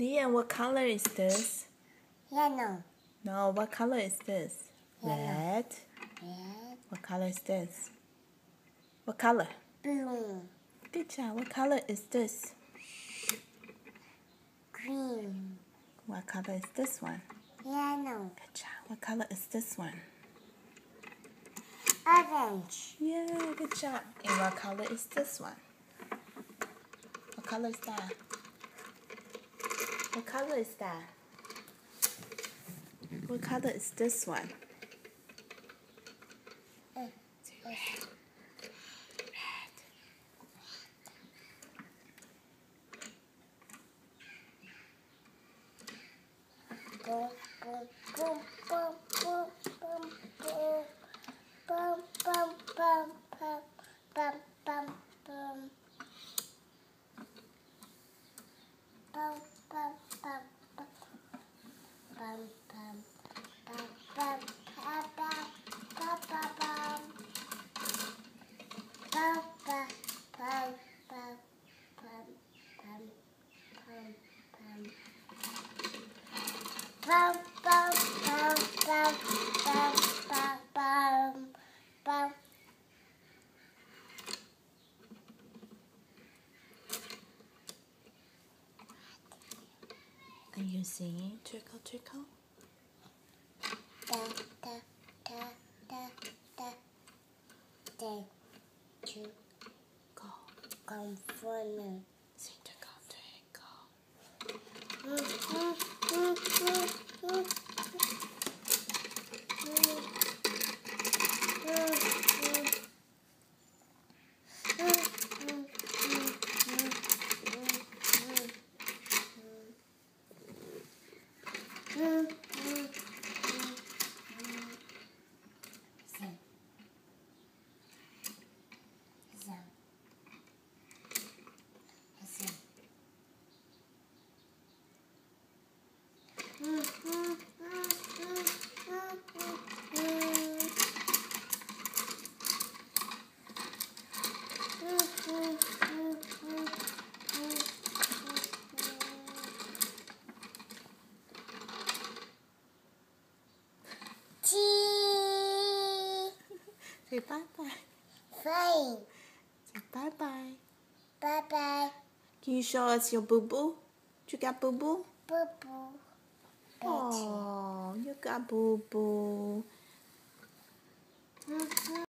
Liam, what color is this? Yellow. No, what color is this? Yellow. Red. Red. What color is this? What color? Blue. Good job. What color is this? Green. What color is this one? Yellow. Good job. What color is this one? Orange. Yeah, good job. And what color is this one? What color is that? What color is that? What color is this one? Uh, red. Red. Boom. Boom, boom, boom, boom, boom, boom, boom. Are you singing Twinkle Twinkle? Da, da, da, da, da. To Go. for me. Sing Twinkle Twinkle. Mm, mm, mm, mm, mm. Mm. Mm, mm. Mm, mm, mm, mm, mm, mm, mm. Mm, mm, mm, mm. Zen. Zen. Zen. Mm, mm, mm, mm, mm, mm, mm. Mm, mm, mm, mm, mm, mm, mm. Tea. Say bye bye. Fine. Say bye bye. Bye bye. Can you show us your boo boo? Do you got boo boo? Boo boo. Oh, you got boo boo. Mm, mm.